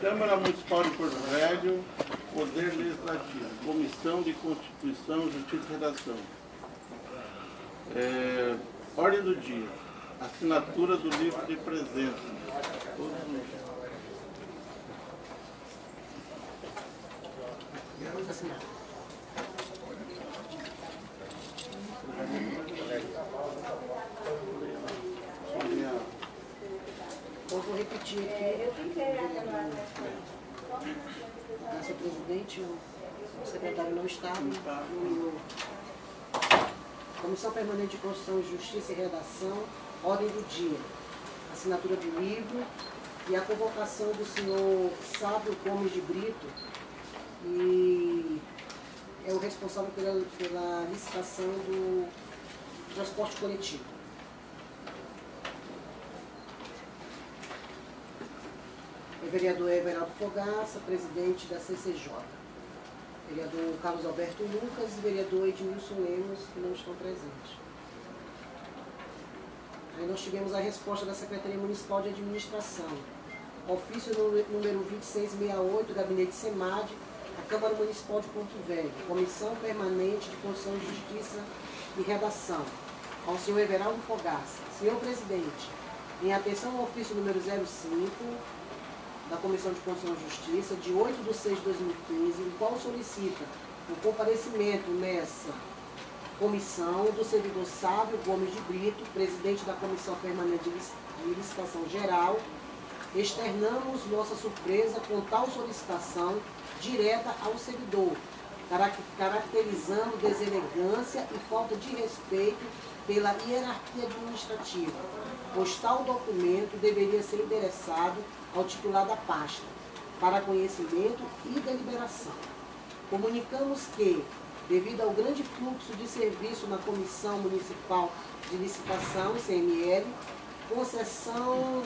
Câmara Municipal de Porto Velho, Poder Legislativo, Comissão de Constituição, Justiça e Redação. É, ordem do dia. Assinatura do livro de presença. Todos os- Repetir aqui. Nossa presidente, o secretário não estava. O- Comissão Permanente de Constituição, Justiça e Redação, ordem do dia. Assinatura do livro e a convocação do senhor Sábio Gomes de Brito, que é o responsável pela, pela licitação do transporte coletivo. Vereador Everaldo Fogaça, presidente da CCJ. Vereador Carlos Alberto Lucas e vereador Edmilson Lemos, que não estão presentes. Aí nós tivemos a resposta da Secretaria Municipal de Administração. Ofício número número 2668, Gabinete SEMAD, a Câmara Municipal de Porto Velho, Comissão Permanente de Constituição e Justiça e Redação. Ao senhor Everaldo Fogaça. Senhor presidente, em atenção ao ofício número 05, da Comissão de Constituição e Justiça, de 8 de 6 de 2015, o qual solicita o comparecimento nessa comissão do servidor Sávio Gomes de Brito, presidente da Comissão Permanente de Lic- de Licitação Geral, externamos nossa surpresa com tal solicitação direta ao servidor, carac- caracterizando deselegância e falta de respeito pela hierarquia administrativa, pois tal documento deveria ser endereçado ao titular da pasta, para conhecimento e deliberação. Comunicamos que, devido ao grande fluxo de serviço na Comissão Municipal de Licitação, CML, concessão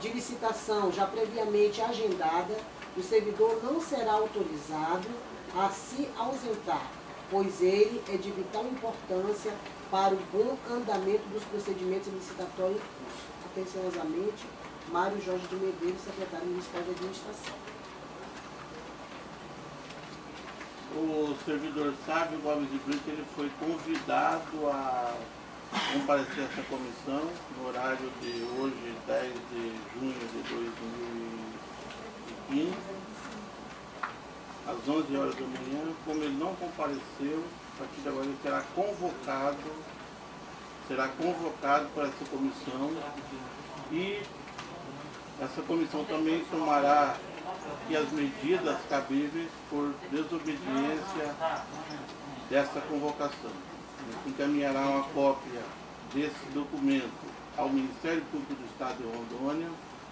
de licitação já previamente agendada, o servidor não será autorizado a se ausentar, pois ele é de vital importância para o bom andamento dos procedimentos licitatórios. Atenciosamente, Mário Jorge de Medeiros, secretário municipal de administração. O servidor Sábio Gomes de Brito ele foi convidado a comparecer a essa comissão no horário de hoje, 10 de junho de 2015, às 11 horas da manhã. Como ele não compareceu, a partir de agora ele será convocado, será convocado para essa comissão e essa comissão também tomará aqui as medidas cabíveis por desobediência dessa convocação. Encaminhará uma cópia desse documento ao Ministério Público do Estado de Rondônia,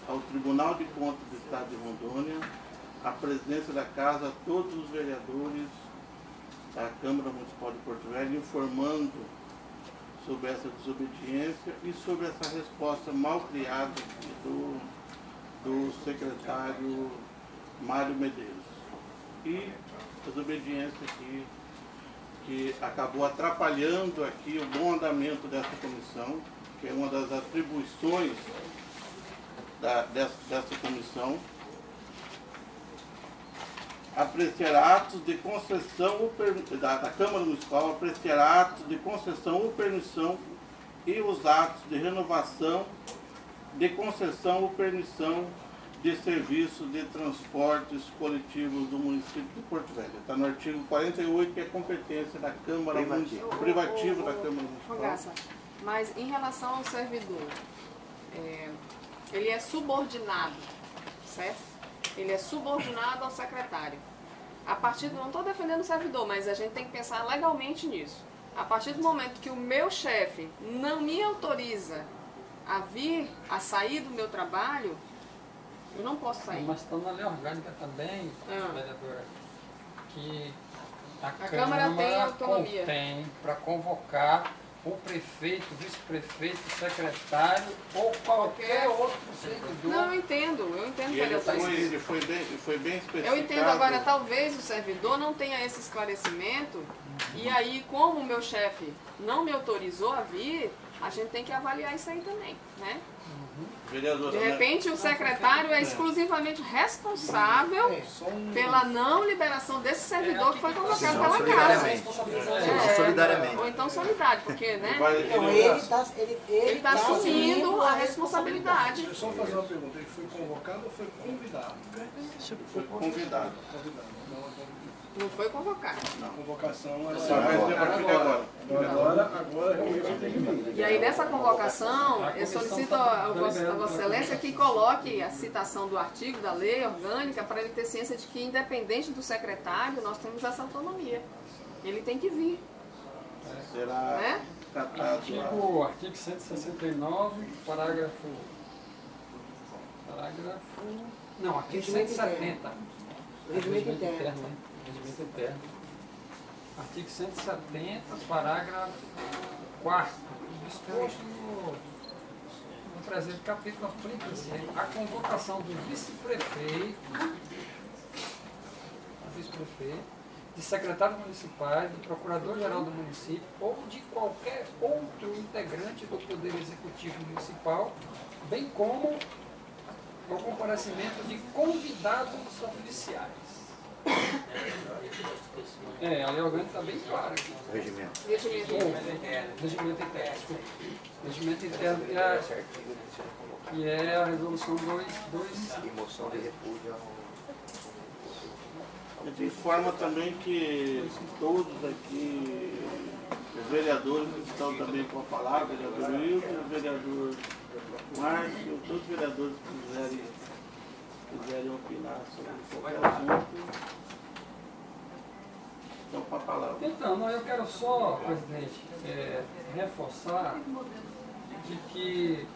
ao Tribunal de Contas do Estado de Rondônia, à presidência da Casa, a todos os vereadores da Câmara Municipal de Porto Velho, informando sobre essa desobediência e sobre essa resposta mal criada do, do secretário Mário Medeiros. E desobediência que, que acabou atrapalhando aqui o bom andamento dessa comissão, que é uma das atribuições da, dessa, dessa comissão, apreciar atos de concessão ou da, da Câmara Municipal, apreciar atos de concessão ou permissão e os atos de renovação de concessão ou permissão de serviço de transportes coletivos do município de Porto Velho. Está no artigo 48, que é competência da Câmara Municipal, privativo da Câmara Municipal. Fogaça, mas em relação ao servidor, é, ele é subordinado, certo? Ele é subordinado ao secretário. A partir do. Não estou defendendo o servidor, mas a gente tem que pensar legalmente nisso. A partir do momento que o meu chefe não me autoriza a vir, a sair do meu trabalho, eu não posso sair. Mas está na lei orgânica também, Ah. vereadora, que a, Câmara tem autonomia. para convocar o prefeito, vice-prefeito, secretário ou qualquer outro servidor. Não, eu entendo, eu entendo E que ele foi, ele foi bem, ele foi bem especificado. Eu entendo agora, talvez o servidor não tenha esse esclarecimento, e aí, como o meu chefe não me autorizou a vir, a gente tem que avaliar isso aí também, né? De né? repente, o secretário é exclusivamente responsável É. pela não liberação desse servidor que foi convocado pela casa. É, Sim, solidariamente. Ou então solidário, porque, né? Então, ele- está ele, ele Ele está tá assumindo a responsabilidade. Deixa eu só fazer uma pergunta. Ele foi convocado ou foi convidado? Foi convidado. Convidado. Não, Não foi convocado. a convocação é a de agora. Agora, agora realmente tem que vir. E aí, nessa convocação, eu solicito a Vossa a Vossa Excelência que coloque a citação do artigo da lei orgânica para ele ter ciência de que, independente do secretário, nós temos essa autonomia. Ele tem que vir, Será né? Artigo, artigo 169, parágrafo. Parágrafo. Não, artigo Regimento 170. Regimento interno. né? Interno. Artigo 170, parágrafo 4. Disposto no, no presente capítulo aplica-se a convocação do vice-prefeito, vice-prefeito, de secretários municipais, de procurador-geral do município ou de qualquer outro integrante do Poder Executivo Municipal, bem como o comparecimento de convidados oficiais. É, a lei orgânica está bem clara aqui. Regimento. Regimento Ou, regimento interno, desculpa. Regimento interno que é, que é a resolução 2, 2 E moção de repúdio ao A gente informa também que todos aqui, os vereadores que estão também com a palavra, o vereador Wilson, o vereador Márcio, todos os vereadores que quiserem, quiserem opinar sobre qualquer assunto, estão com a palavra. Então, não, eu quero só, presidente, é, reforçar de que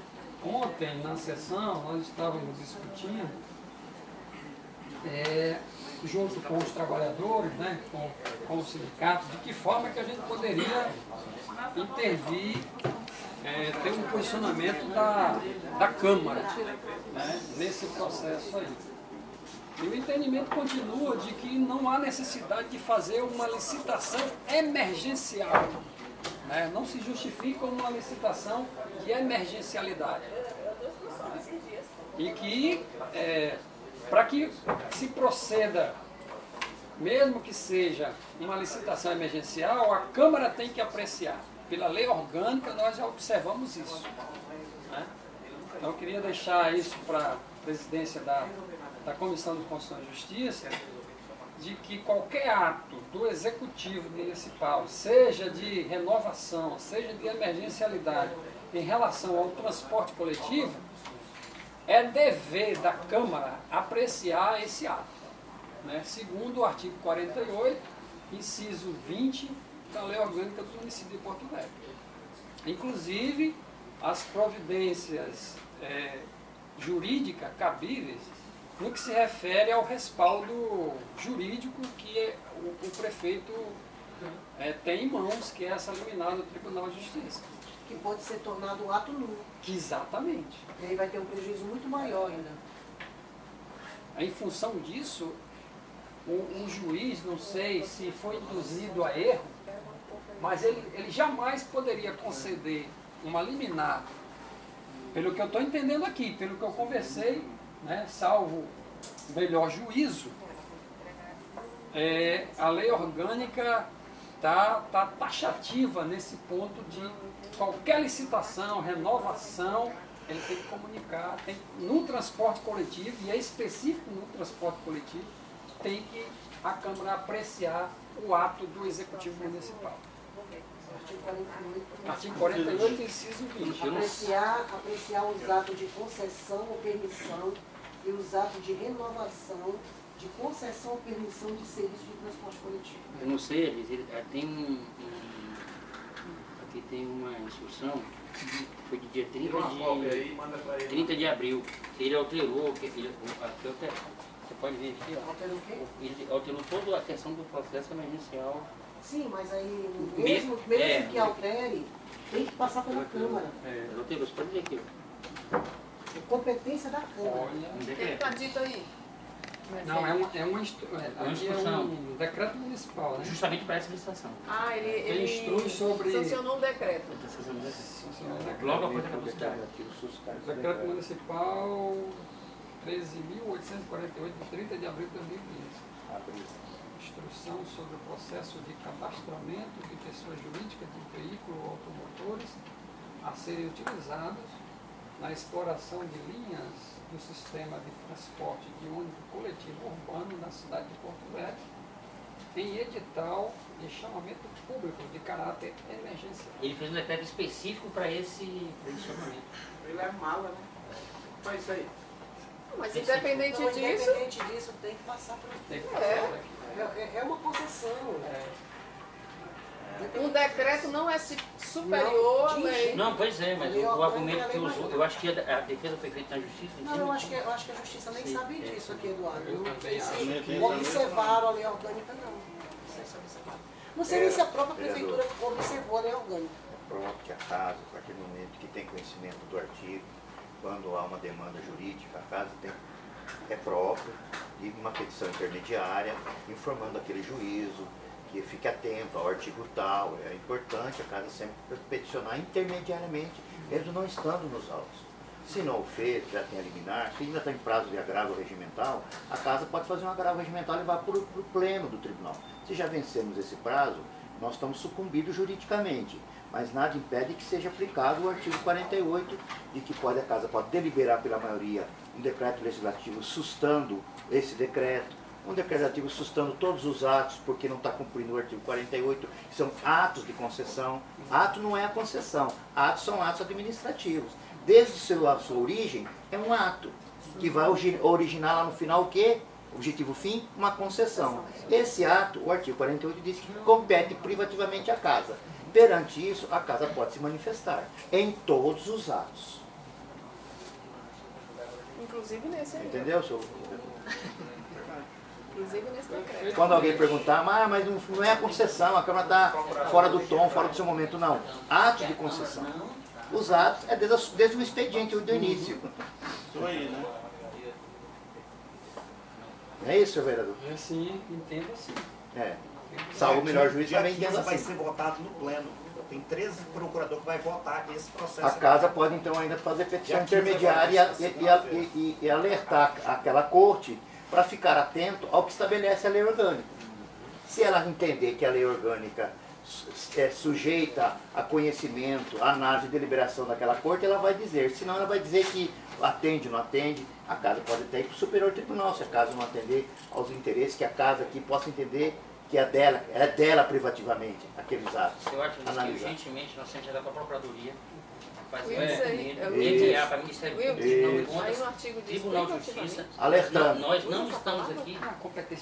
ontem na sessão nós estávamos discutindo, é, junto com os trabalhadores, né, com, com os sindicatos, de que forma que a gente poderia intervir, é, ter um posicionamento da, da Câmara né, nesse processo aí. E o entendimento continua de que não há necessidade de fazer uma licitação emergencial. né? Não se justifica uma licitação de emergencialidade. E que, é, para que se proceda, mesmo que seja uma licitação emergencial, a Câmara tem que apreciar. Pela lei orgânica, nós já observamos isso. né? Então, eu queria deixar isso para presidência da, da Comissão de Constituição e Justiça, de que qualquer ato do Executivo Municipal, seja de renovação, seja de emergencialidade, em relação ao transporte coletivo, é dever da Câmara apreciar esse ato. né? Segundo o artigo 48, inciso 20 da Lei Orgânica do Município de Porto Velho. Inclusive, as providências eh, jurídicas cabíveis no que se refere ao respaldo jurídico que é o, o prefeito eh, tem em mãos, que é essa liminar do Tribunal de Justiça. Que pode ser tornado um ato nulo. Que exatamente. E aí vai ter um prejuízo muito maior ainda. Em função disso, o, o juiz, não sei se foi induzido a erro, mas ele, ele jamais poderia conceder uma liminar, pelo que eu estou entendendo aqui, pelo que eu conversei, né, salvo melhor juízo, é, a lei orgânica está tá taxativa nesse ponto de qualquer licitação, renovação, ele tem que comunicar, tem, no transporte coletivo, e é específico no transporte coletivo, tem que a Câmara apreciar o ato do Executivo Municipal. Artigo 48. Artigo 48, inciso 20. Apreciar, apreciar os atos de concessão ou permissão e os atos de renovação de concessão ou permissão de serviço de transporte coletivo. Eu não sei, Elis, ele, eh, tem um, Aqui tem uma instrução, foi de dia 30 de, 30 de abril. Ele alterou, que ele, você pode ver aqui, ó. Alterou o quê? Ele alterou toda a questão do processo emergencial. Sim, mas aí, Me- mesmo, mesmo é. que altere, tem que passar pela Câmara. Alterou, você pode ver aqui. É competência da Câmara. Olha, Um O que decreto. está dito aí? Não, é uma, é uma, instru... é, uma aqui é instrução. um decreto municipal, né? Justamente para essa licitação. Ah, ele, Ele ele instrui sobre- sancionou um decreto. Sancionou o decreto. Logo após a capacidade. Decreto Municipal 13.848, de 30 de abril de 2015. Instrução sobre o processo de cadastramento de pessoas jurídicas de veículos automotores a serem utilizados na exploração de linhas do sistema de transporte de ônibus coletivo urbano na cidade de Porto Velho, em edital de chamamento público de caráter emergencial. Ele fez um decreto específico para esse, pra esse chamamento. Ele é mala, né? Mas isso aí. Mas independente Então, disso, independente disso, tem que passar por Tem que É. É, é- é uma concessão. um decreto não é superior à Não, de lei. Não, pois é, mas o, argumento que usou, eu acho que a, defesa foi feita na justiça. Não, cima eu acho que, eu acho que a justiça nem Sim, sabe é. disso aqui, Eduardo. Eu Não também sei se observaram a lei orgânica, não. Não sei se observaram. Não sei nem se a própria vereador. prefeitura observou a lei orgânica. Pronto, que a casa, a partir do momento que tem conhecimento do artigo, quando há uma demanda jurídica, a casa tem, é próprio de uma petição intermediária, informando aquele juízo, que fique atento ao artigo tal. É importante a casa sempre peticionar intermediariamente, mesmo não estando nos autos. Se não o fez, já tem a liminar, se ainda está em prazo de agravo regimental, a casa pode fazer um agravo regimental e levar para o pleno do tribunal. Se já vencemos esse prazo, nós estamos sucumbidos juridicamente, mas nada impede que seja aplicado o artigo 48, de que pode, a casa pode deliberar pela maioria um decreto legislativo sustando esse decreto, um decreto legislativo sustando todos os atos, porque não está cumprindo o artigo 48, que são atos de concessão. Ato não é a concessão, atos são atos administrativos. Desde seu- a sua origem, é um ato, que vai origi- originar lá no final o quê? Objetivo fim, uma concessão. Esse ato, o artigo 48 diz que compete privativamente à casa. Perante isso, a casa pode se manifestar em todos os atos. Inclusive nesse aí. Entendeu, senhor? Inclusive nesse decreto. Quando alguém perguntar, ah, mas não, é a concessão, a Câmara está fora do tom, fora do seu momento, não. Atos de concessão. Os atos é desde, desde o expediente do início. Isso aí, né? Não é isso, senhor vereador? É assim, entendo assim. É. Salvo o melhor juiz Dia também 15 entenda vai assim. ser votado no pleno. Tem 13 procuradores que vai votar esse processo. A casa pode então ainda fazer petição intermediária e, e- e- alertar aquela corte para ficar atento ao que estabelece a lei orgânica. Se ela entender que a lei orgânica é sujeita a conhecimento, a análise e deliberação daquela corte, ela vai dizer. Senão ela vai dizer que atende, não atende. A casa pode até ir para o Superior Tribunal, se a casa não atender aos interesses, que a casa aqui possa entender que é dela, é dela privativamente, aqueles atos. Eu acho que Analisar. urgentemente nós temos que dar para a Procuradoria fazer um documento enviar para o Ministério Público, Contas, Tribunal de. Justiça. Alertando. Nós não estamos aqui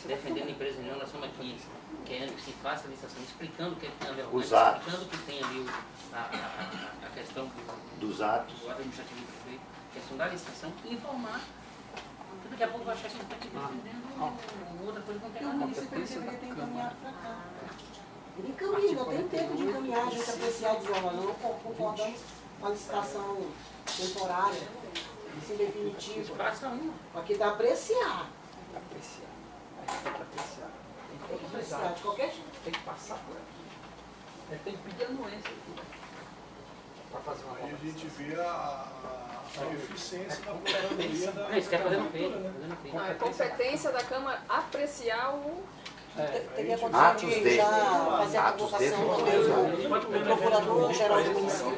defendendo a empresa nenhuma, nós estamos aqui querendo que se faça a licitação, explicando o que tem a ver Os atos. explicando que tem ali a, a- a- a questão do, Dos atos. do administrativo do prefeito, questão da licitação e informar. Daqui a pouco vai achar que a gente está aqui defendendo outra coisa que não tem nada a ver. deveria ter da encaminhado para cá. Ele encaminha, não tem tempo de encaminhar, a gente apreciar e dizer, olha, não concordamos com a licitação temporária, assim, definitiva. Faça uma. Aqui dá apreciar. Apreciar. Aí tem que apreciar. Tem Tem que que apreciar de qualquer jeito. Tem que passar por aqui. Ele tem que pedir anuência aqui. Para fazer uma Aí a gente vê a, a, a eficiência da procuradoria da. Não, isso quer fazer no peito. né? é competência da Câmara apreciar o. Tem- Teria condição de já fazer a convocação do Procurador-Geral do município.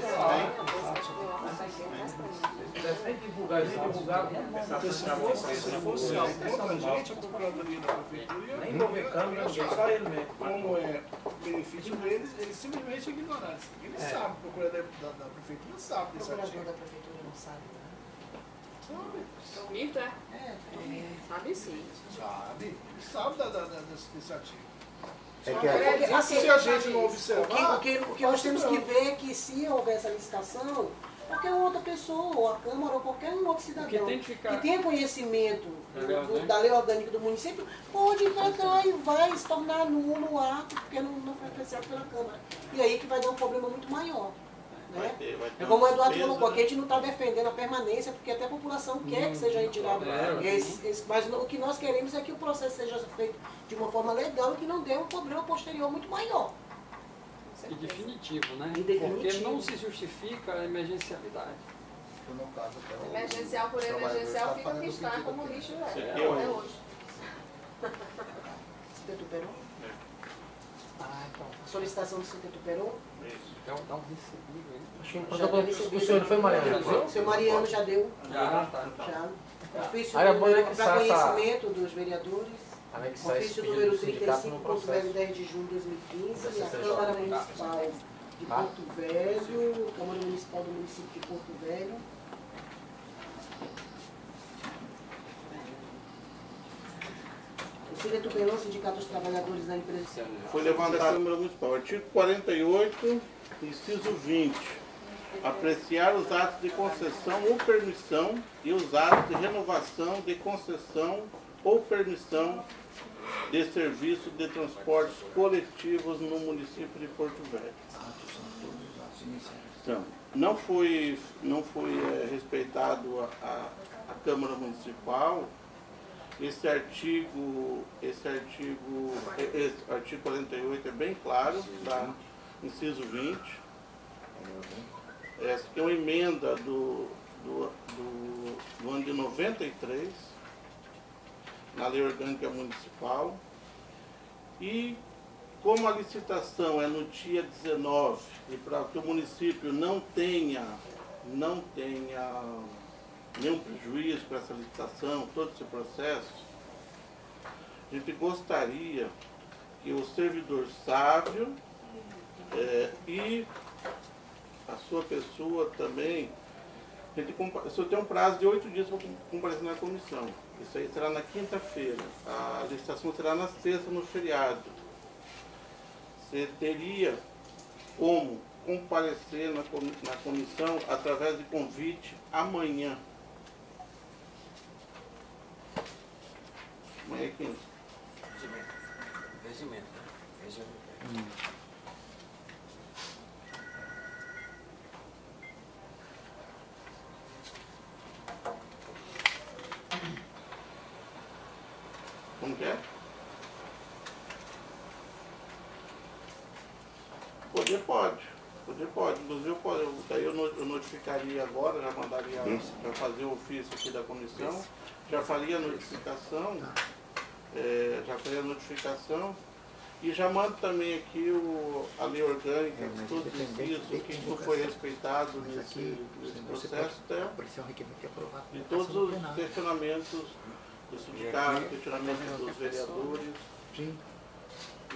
Porque se fosse, se fosse algo contra a gente, a procuradoria da prefeitura ia envolver câmera, só ele mesmo. Como é benefício deles, eles simplesmente ignoraram. Eles sabem, a procuradoria da, da prefeitura sabe O procurador artigo. da prefeitura não sabe. O mito é? É, Sabe sim. Sabe, sabem da, da, da, desse, artigo. É que Porque, assim, se a gente não o que, observar, o que, o que nós temos que ver é que se houver essa licitação, qualquer outra pessoa, ou a Câmara, ou qualquer um outro cidadão que ficar- tenha conhecimento Da do- orgânica. da lei orgânica do município, pode entrar e vai se tornar nulo o ato, porque não, não foi apreciado pela Câmara. E aí que vai dar um problema muito maior. Vai Né? ter, vai ter É como o Eduardo que a né? gente não está defendendo a permanência, porque até a população quer que seja retirado. é, esse, esse- mas o que nós queremos é que o processo seja feito de uma forma legal e que não dê um problema posterior muito maior. E definitivo, né? E Porque definitivo. não se justifica a emergencialidade. No caso, até o- Emergencial por o emergencial tá fica o que está como aqui. lixo Esse é, é é o- hoje. Peron? Ah, então. A solicitação do Sinteto Peron? Isso. Dá um, dá um recebido aí. Acho que Já deu recebido. o senhor, foi Mariana? O seu Mariano já deu. Já, tá. Já. Ofício Aí é bom para essa- conhecimento dos vereadores. Anexar esse pedido número do sindicato 35, no Porto Velho, processo. 10 de junho de 2015, Da a. Câmara Municipal de Tá. Porto Velho, Câmara Municipal do município de Porto Velho. O Cine Tuberão, Sindicato dos Trabalhadores da Empresa. Foi levantado a Câmara Municipal. Artigo 48, inciso 20. Apreciar os atos de concessão ou permissão e os atos de renovação de concessão ou permissão de serviço de transportes coletivos no município de Porto Velho. Então, não foi, não foi eh, respeitado a, a, a Câmara Municipal. Esse artigo, esse artigo, esse artigo 48 é bem claro, tá? inciso 20. Essa aqui é uma emenda do, do, do, do ano de 93, na Lei Orgânica Municipal. E como a licitação é no dia 19 e para que o município não tenha, não tenha nenhum prejuízo com essa licitação, todo esse processo, a gente gostaria que o servidor sábio eh, e a sua pessoa também, a gente senhor tem um prazo de oito dias para comparecer na comissão. Isso aí será na quinta-feira. A licitação será na sexta, no feriado. Você teria como comparecer na, na comissão através de convite amanhã. Amanhã é quinta. Regimento. Regimento. Como que é? Poder pode. Poder pode. Inclusive, eu, pode, eu, daí eu, no- eu notificaria agora, já mandaria para fazer o ofício aqui da comissão. Já faria a notificação. é, já faria a notificação. E já mando também aqui o, a lei orgânica, É, todos os de o que não foi respeitado Mas nesse, aqui, nesse processo, pode até um e todos do os plenário. questionamentos do sindicato, questionamentos dos vereadores, Sim.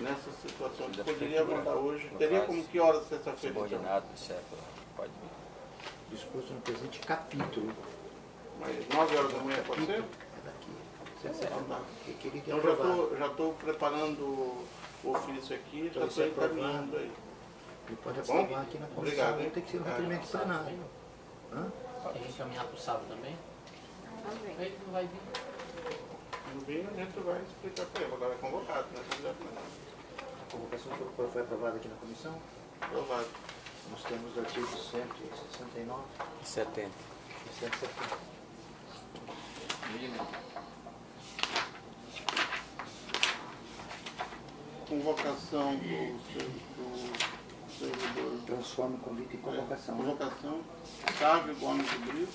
nessa situação. que Poderia mandar hoje. Teria como que horas sexta-feira? Então? Subordinado, etc. Pode Disposto no presente capítulo. Mas 9 horas da manhã pode ser? É daqui. Você. Requerido e Então já estou já preparando o ofício aqui, já Então, estou isso é encaminhando aí. Ele pode Tá bom? aprovar aqui na comissão. Obrigado, hein? Tem que ser um requerimento plenário. Hã? Tem que encaminhar para o sábado também? Também. Ele não vai vir. No bem, a gente vai explicar para ele. Agora é convocado, né? A convocação foi, foi aprovada aqui na comissão. Aprovado. Nós temos o artigo 169 70. e 170. Convocação do, do servidor. Transforma o convite em convocação. né? Convocação. Sávio Gomes de Brito.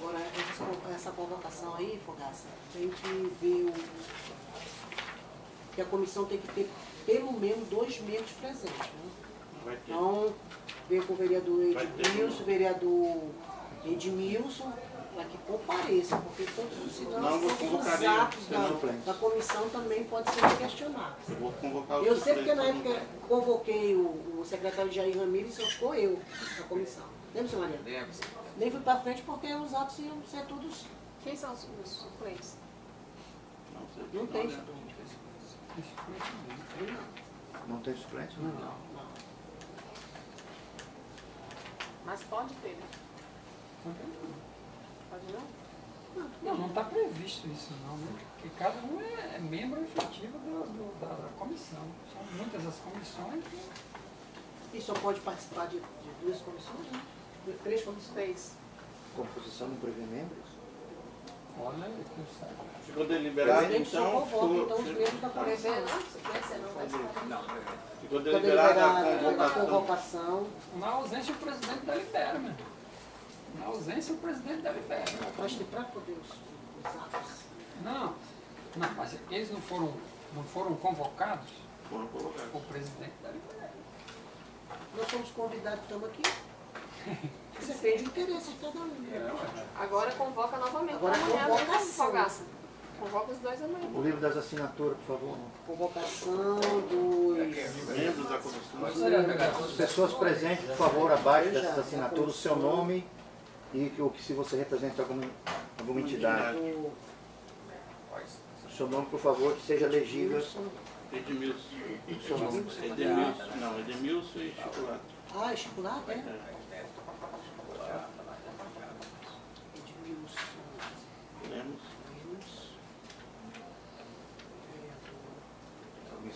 Agora, essa- essa convocação aí, Fogaça, tem que ver o. que a comissão tem que ter pelo menos dois membros presentes, né? Então, ver com o vereador. Edmilson, o vereador Edmilson, para que compareçam, porque todos os cidadãos, todos os atos da, da comissão também podem ser questionados. Eu vou convocar Eu sei porque na época convoquei o, o secretário Jair Ramírez, só ficou eu na comissão. Lembra, senhor Maria? Lembra? Nem fui para frente porque os atos iam ser todos. Quem são os suplentes? Não, sei. Não tem né? Não tem suplente? Não. Mas pode ter, né? Pode não? Não, não está previsto isso não, né? Porque cada um é membro efetivo do, do- da, da comissão. São muitas as comissões. né? E só pode participar de, de duas comissões, né? De três comissões. Três. Composição não prevê membros? Olha aí, que sabe. Ficou deliberado, então. ficou- então os membros da tá. comissão. Ficou Está deliberada a convocação. Na ausência, o presidente delibera, meu. Na ausência, o presidente delibera. De para poder os, os atos. Não, não, mas eles não foram, não foram convocados, Foram colocados. o presidente delibera. Nós somos convidados, estamos aqui. Depende do interesse de cada um. Agora convoca novamente Agora amanhã, convocação. Fogaça? Convoca os dois amanhã. O livro das assinaturas, por favor. Convocação dos. Membros da comissão. As pessoas presentes, por favor, abaixo dessas assinaturas, o seu nome e o que se você representa alguma, alguma entidade. O seu nome, por favor, que seja legível. Edmilson. O seu nome. Edmilson. Não, Edmilson e Chocolate. Ah, é? É. Edmilson. Lemos.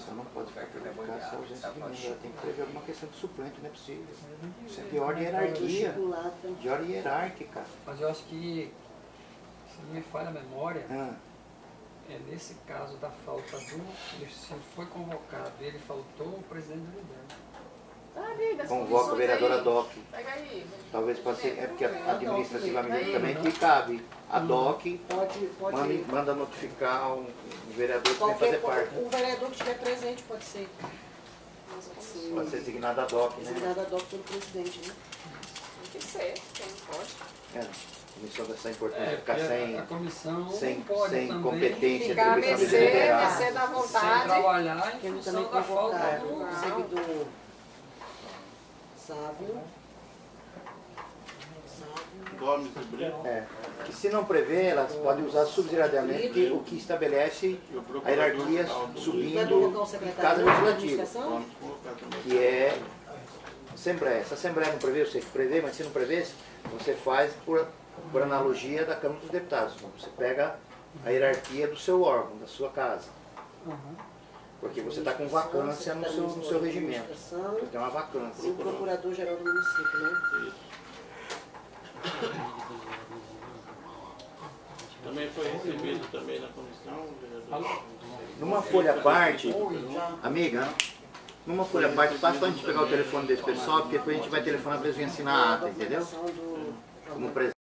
Comissão não pode ficar prejudicar essa ausência de membro. Ela tem que prever alguma questão de suplente, não é possível. Isso é de ordem hierarquia. Estipulado. De ordem hierárquica. Mas eu acho que, se não me falha a memória, Ah, é nesse caso da falta do, ele se foi convocado, ele faltou, o presidente delibera. Tá das Convoca a vereadora aí. DOC. Pega aí. Talvez possa ser, é porque administrativamente Aí. também que cabe. A DOC Pode, pode. manda, manda notificar um, um vereador que vem Qualquer fazer parte. O vereador que estiver presente pode ser. Pode Pode ser designado a DOC, né? designado a DOC pelo presidente, né? Tem que ser, quem pode. É, a comissão dessa importância É, ficar sem, a comissão sem, sem competência, Ficar atribuição da sem vontade. trabalhar em função da falta do... O seguidor Sávio. Sávio. Gomes e Brito. É, que se não prevê, elas podem usar subsidiariamente o que estabelece a hierarquia subindo cada legislativo, que é Assembleia. Se a Assembleia não prevê, eu sei que prevê, mas se não prevê, você faz por, por analogia da Câmara dos Deputados. Então, Você pega a hierarquia do seu órgão, da sua casa. Uhum. Porque você está com vacância no seu, no seu regimento. Você tem uma vacância. E o procurador-geral do município, né? Também foi recebido também na comissão. Numa folha à parte, amiga, numa folha à parte, basta a gente pegar o telefone desse pessoal, porque depois a gente vai telefonar para eles virem assinar a ata, entendeu? Como presidente.